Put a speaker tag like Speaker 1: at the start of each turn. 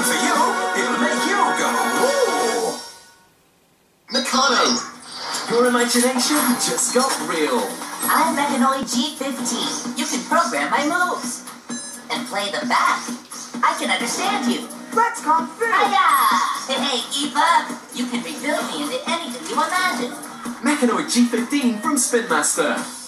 Speaker 1: for you. It'll make you go, ooh.
Speaker 2: Meccano, Your imagination just got real.
Speaker 3: I'm Meccanoid G15. You can program my moves. And play them back. I can understand you.
Speaker 4: Let's go,
Speaker 3: Hiya! Hey, keep up. You can rebuild me into anything you imagine.
Speaker 2: Meccanoid G15 from Spin Master.